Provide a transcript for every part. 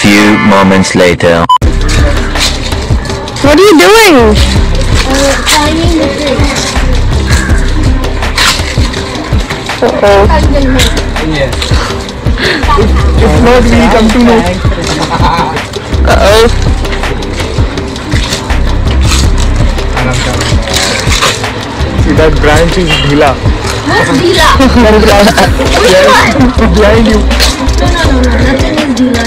Few moments later. What are you doing? Climbing the tree. Uh-oh. If not, we come to know. Uh-oh. See, that branch is dhila. What's Dila? Behind you. No, no, no, no. Nothing is Dila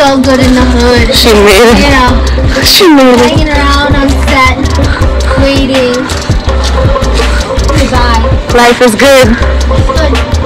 All good in the hood. She made it. You know, She made it. hanging around on set, waiting. Goodbye. Life is good. It's good.